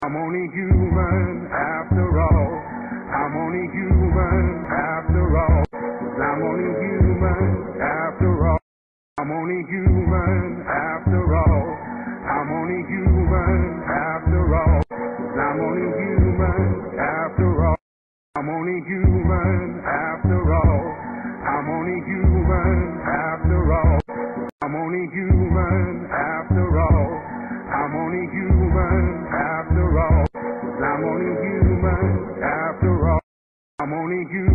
I'm only human after all. I'm only human after all. I'm only human after all. I'm only human after all. I'm only human after all. I'm only human after all. I'm only human after all. I'm only human after all. I'm only human after I'm only human after all. I'm only human.